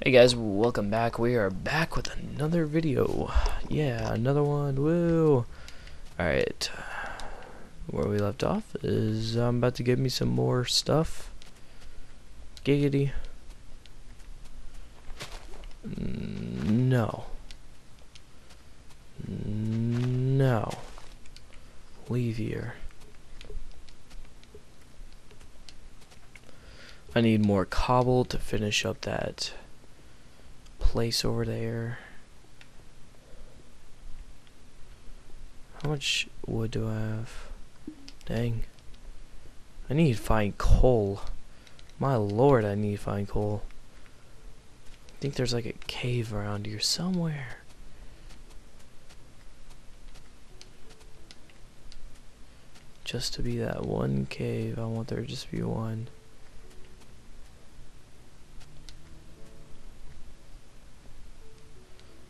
Hey guys, welcome back. We are back with another video. Yeah, another one. Woo! Alright. Where we left off is I'm about to give me some more stuff. Giggity. No. No. Leave here. I need more cobble to finish up that place over there. How much wood do I have? Dang. I need to find coal. My lord, I need to find coal. I think there's like a cave around here somewhere. Just to be that one cave, I want there to just be one.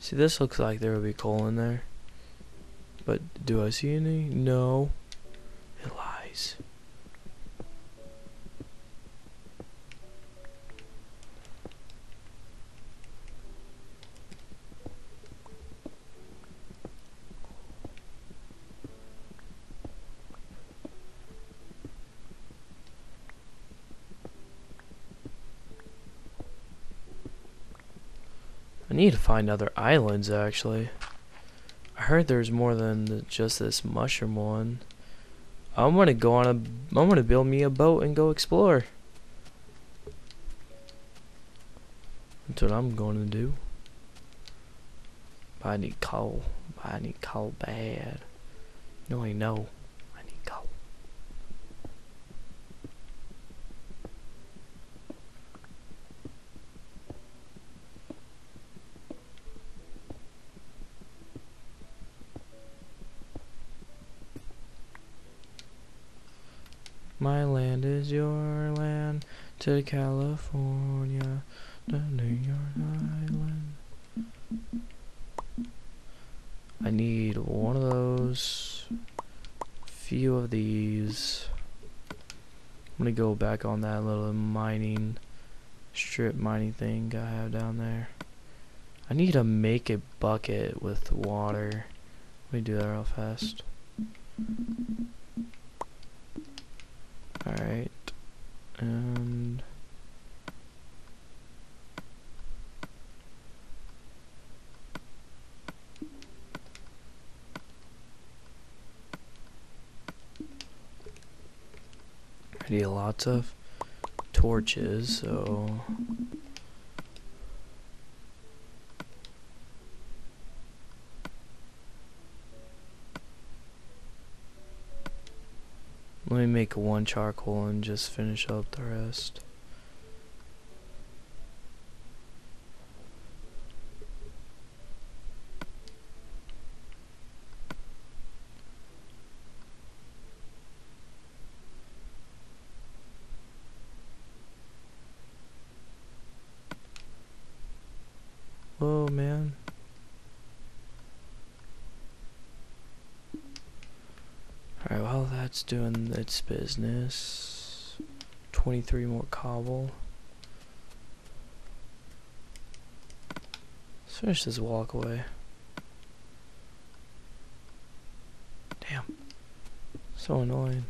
See, this looks like there would be coal in there. But do I see any? No. It lies. I need to find other islands actually. I heard there's more than just this mushroom one. I'm gonna go on a. I'm gonna build me a boat and go explore. That's what I'm to do. But I need coal. But I need coal bad. No, I know. I need coal. My land is your land California, to New York Island. I need one of those, few of these. I'm gonna go back on that little mining, strip mining thing I have down there. I need to make a bucket with water. Let me do that real fast. Alright. And I need lots of torches, so Let me make one charcoal and just finish up the rest. That's doing its business. 23 more cobble. Let's finish this walkway. Damn. So annoying.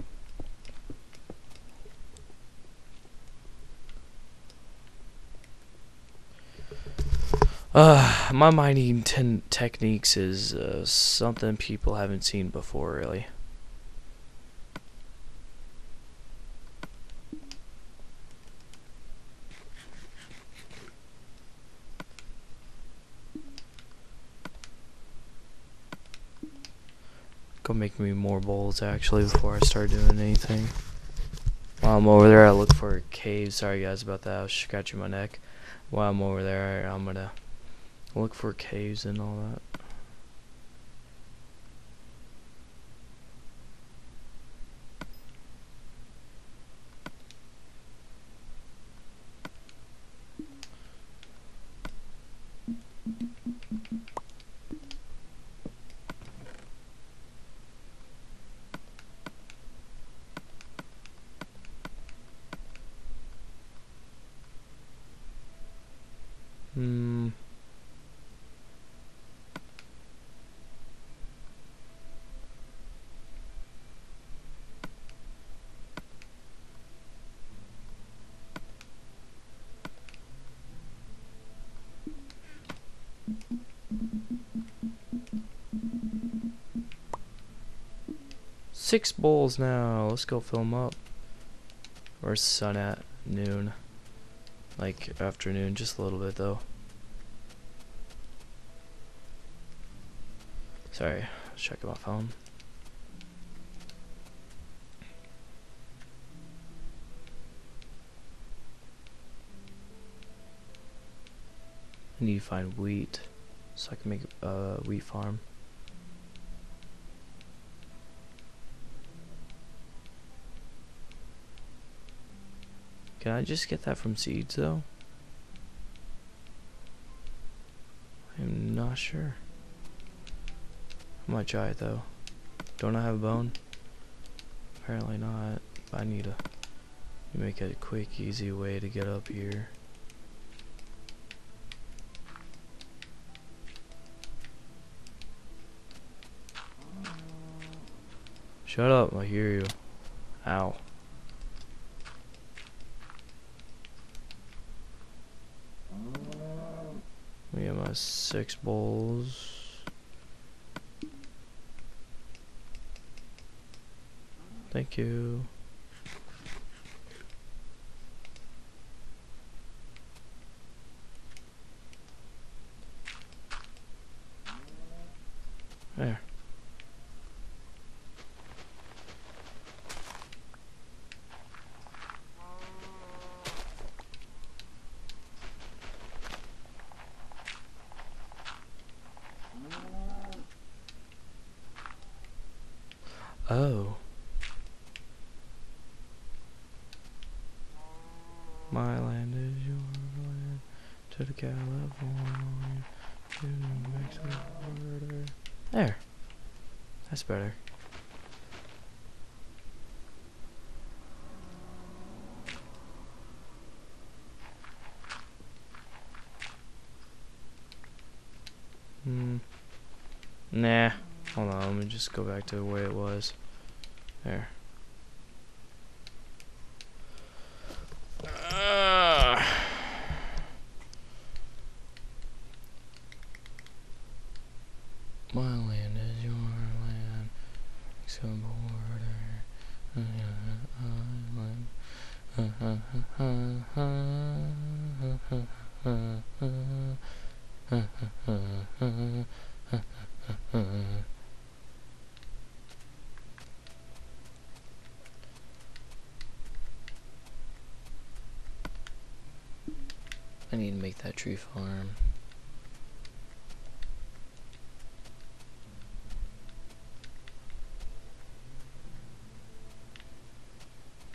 Uh, my mining techniques is uh, something people haven't seen before, really. Make me more bowls actually before I start doing anything. While I'm over there, I look for caves. Sorry guys about that. I was scratching my neck. While I'm over there, I'm gonna look for caves and all that. Six bowls now. Let's go fill them up. Where's sun at? Noon. Like afternoon, just a little bit though. Sorry, Check my phone. I need to find wheat so I can make a wheat farm. Can I just get that from seeds though? I'm not sure. I might try it though. Don't I have a bone? Apparently not. I need to make a quick, easy way to get up here. Shut up, I hear you. Ow. Six bowls. Thank you. There. Oh. My land is your land to the California to New Mexico border. There. That's better. Hmm. Nah. Hold on, let me just go back to the way it was. There. Ah. I need to make that tree farm.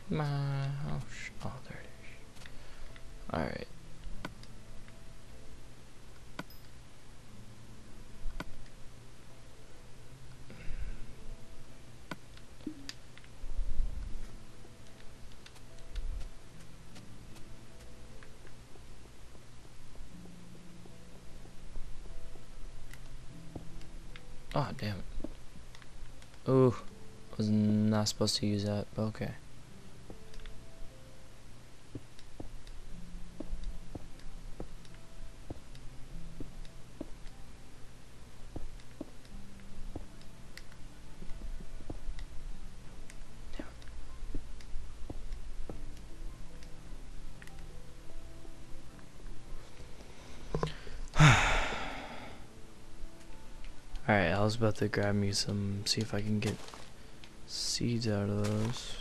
My house. Oh, there it is. Alright. Oh, damn it. Oh, I was not supposed to use that, but okay. Alright, I was about to grab me some, see if I can get seeds out of those.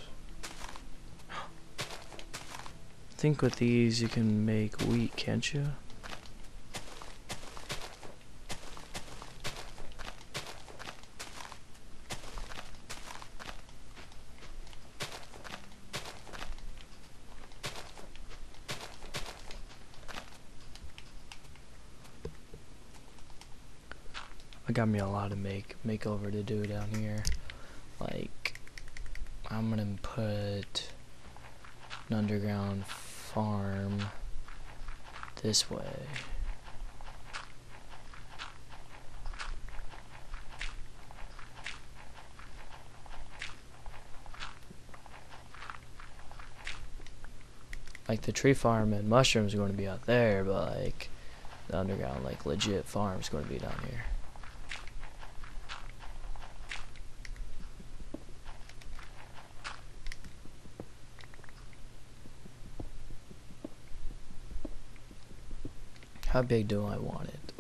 I think with these you can make wheat, can't you? I got me a lot of make makeover to do down here. Like, I'm gonna put an underground farm this way. Like the tree farm and mushrooms are going to be out there, but like the underground, like legit farm is going to be down here. How big do I want it?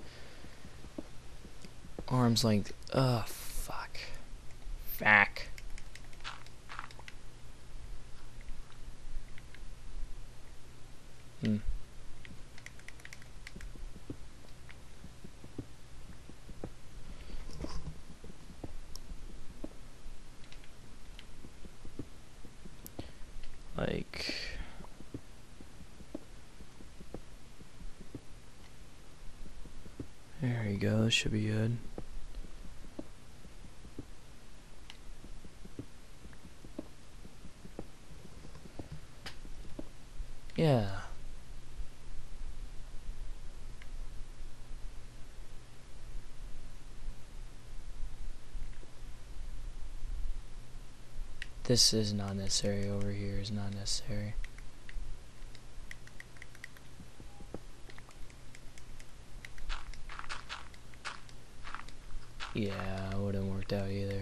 Arms length. Ugh, fuck. Fuck. Hmm. Like. There you go, this should be good. Yeah. This is not necessary over here is not necessary. Yeah, wouldn't out either.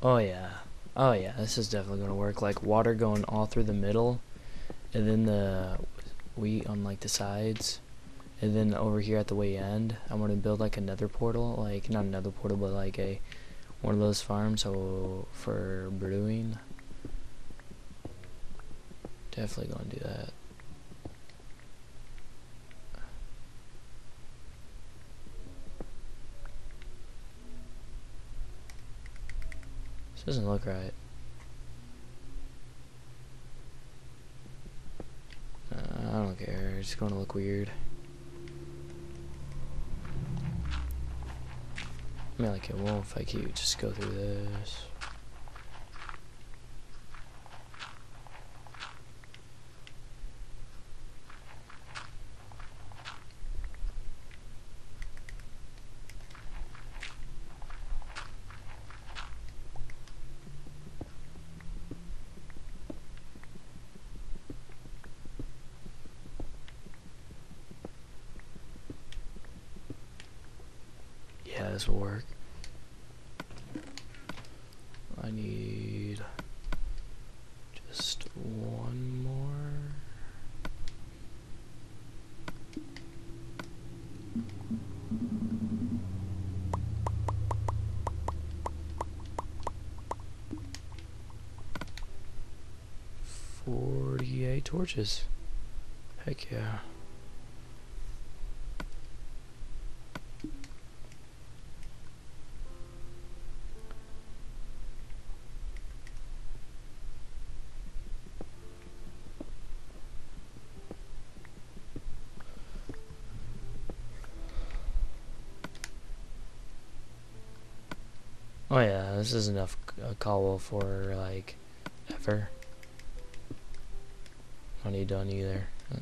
Oh yeah. Oh yeah, this is definitely gonna work. Like water going all through the middle and then the wheat on like the sides. And then over here at the way end, I'm gonna build like another portal, like not another portal, but like a one of those farms so for brewing. Definitely gonna do that. This doesn't look right. Uh, I it's gonna look weird. I mean, like it won't if I keep just go through this. Yeah, this will work. I need just one more. Forty-eight torches. Heck yeah. Oh yeah, this is enough uh, cobble for like ever. Don't done either. Uh,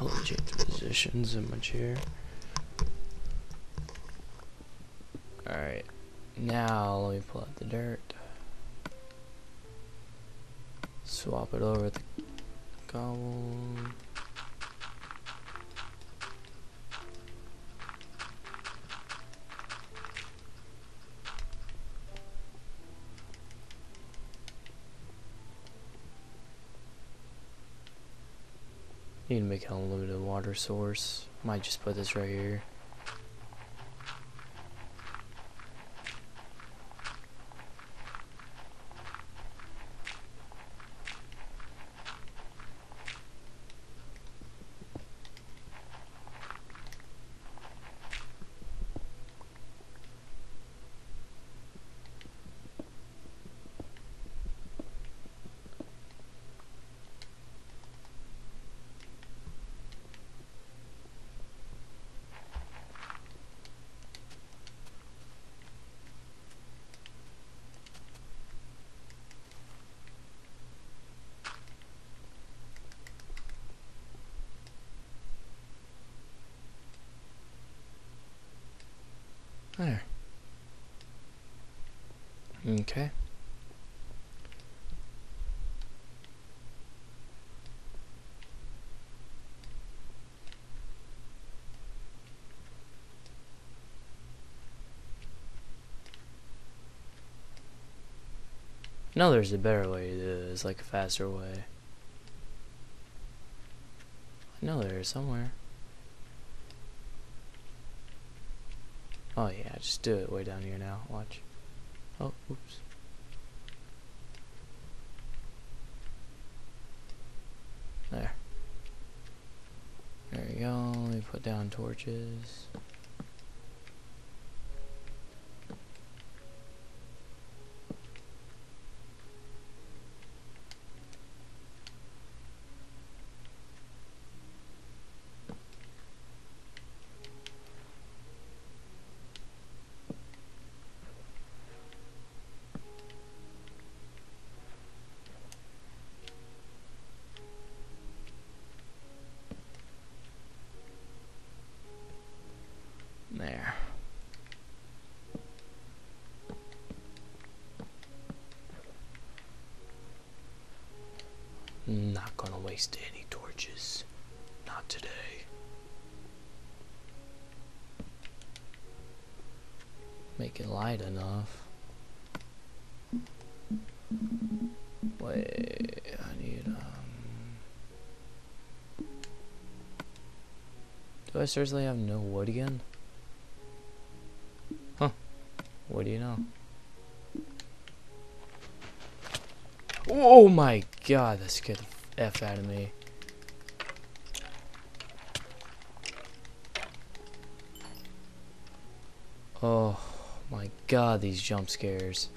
Me change positions in my chair. Alright, now let me pull out the dirt. Swap it over with the cobble. Need to make an unlimited water source. Might just put this right here. There. Okay. No, there's a better way to do this, like a faster way. I know there is somewhere. Oh yeah, just do it way down here now. Watch. Oh, oops. There. There you go. Let me put down torches. There. Not gonna waste any torches. Not today. Make it light enough. Wait, I need, um... Do I seriously have no wood again? What do you know? Oh my god, that scared the F out of me. Oh my god, these jump scares.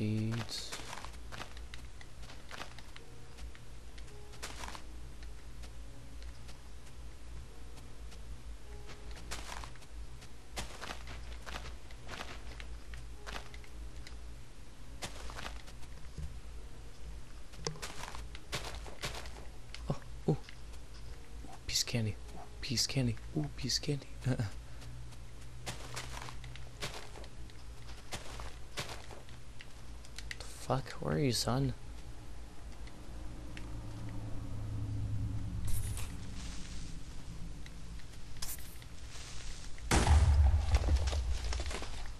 Seeds. Oh, oh. ooh. Ooh, piece candy. Ooh, piece candy. Ooh, piece candy. fuck? Where are you, son?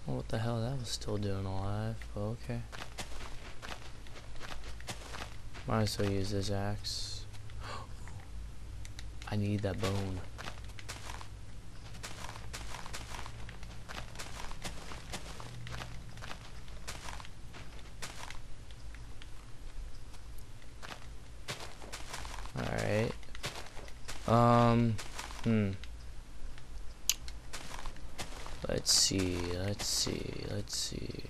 What the hell? That was still doing alive. Okay. Might as well use this axe. I need that bone. Alright. Um, hmm. Let's see, let's see, let's see.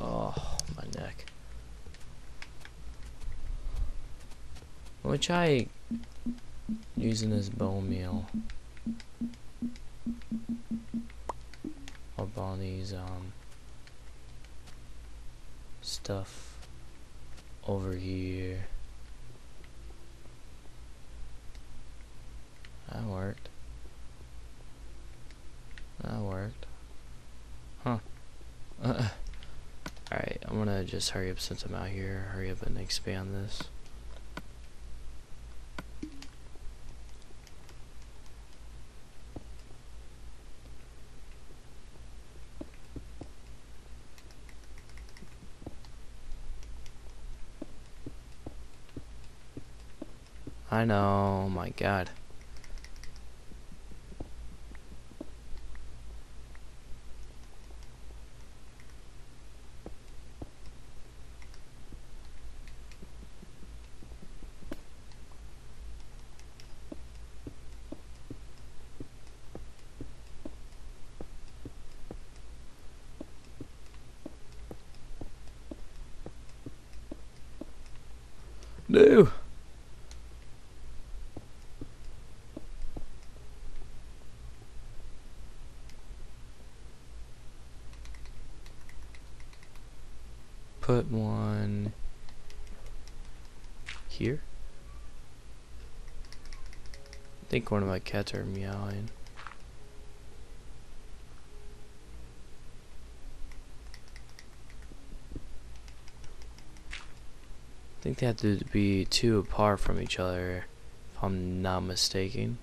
Oh, my neck. Me try using this bone meal. Up on these um stuff over here. That worked. That worked. Huh. Uh, Alright, I'm gonna just hurry up since I'm out here. Hurry up and expand this. I know, my god. Put one here. I think one of my cats are meowing. I think they have to be two apart from each other, if I'm not mistaken.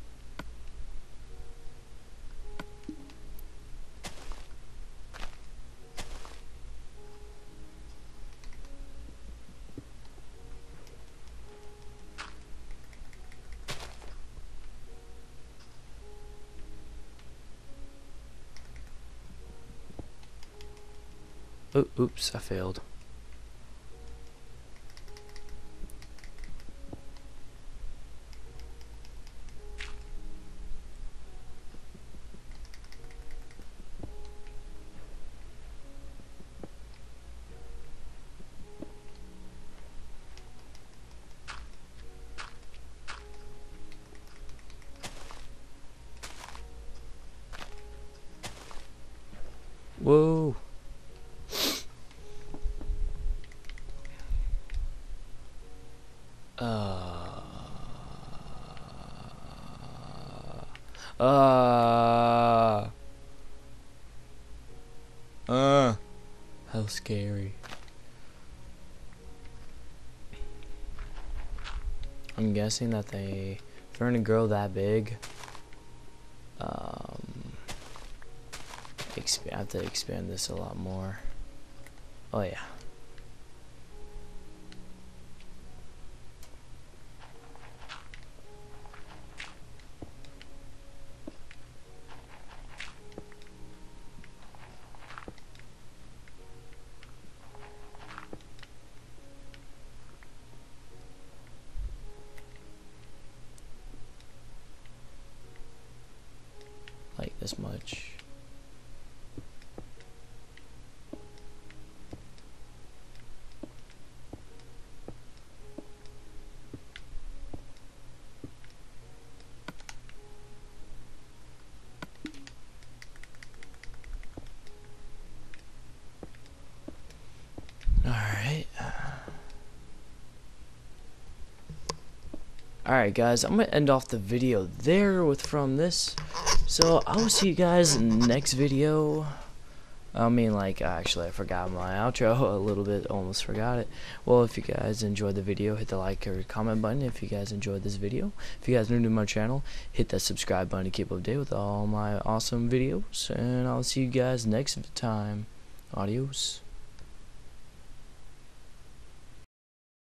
Oh, oops, I failed. How scary. I'm guessing that they, if they're gonna grow that big, um, I have to expand this a lot more. Oh yeah. Alright guys, I'm gonna end off the video there with from this. So I will see you guys next video. I mean, like, actually, I forgot my outro a little bit, almost forgot it. Well, if you guys enjoyed the video, hit the like or comment button if you guys enjoyed this video. If you guys are new to my channel, hit that subscribe button to keep up to date with all my awesome videos. And I'll see you guys next time. Adios.